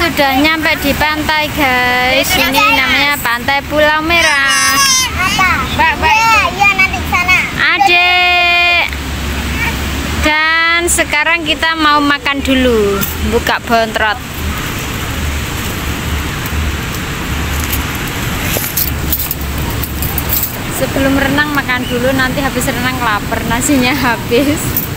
sudah nyampe di pantai guys. Ini namanya Pantai Pulau Merah. Mbak, Mbak. Iya, iya nanti sana. Adek. Dan sekarang kita mau makan dulu. Buka bontrot. Sebelum renang makan dulu, nanti habis renang lapar, nasinya habis.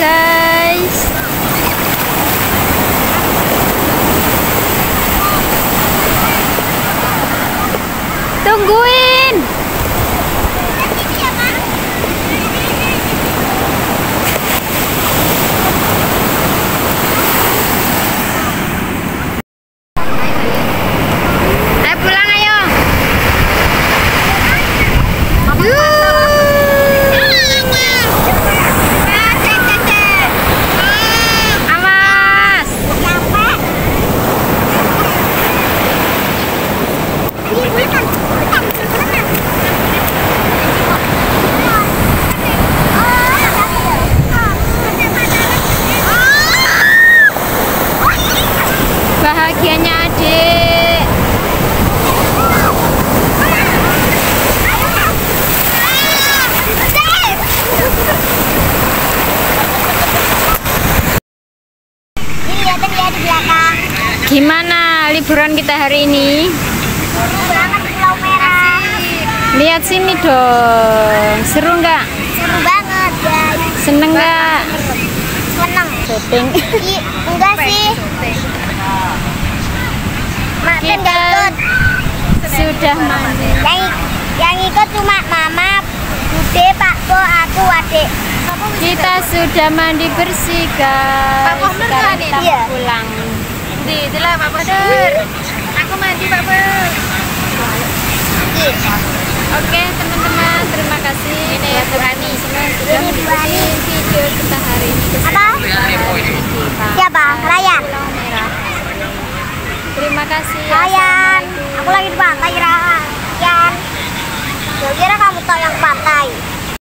Guys. Tungguin. Gimana liburan kita hari ini? Pulau Merah. Lihat sini dong. Seru nggak? Seru banget, guys. Seneng nggak? Seneng. Ih, enggak sih. Mak Kita nggak ikut. sudah mandi. Yang, yang ikut cuma mama, bude, pak bo, aku, adik. Kita sudah mandi bersih guys. Sekarang kita? Iya. pulang. Di, itulah Pak Bodur. Aku mandi Pak Bodur. Oke teman-teman, terima kasih ini ya Rani semua sudah mengikuti video kita hari ini. Apa? Siapa? Merah. Terima kasih. Assalamualaikum. Aku lagi di pantai, Ryan. Kira kamu yang pantai.